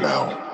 now.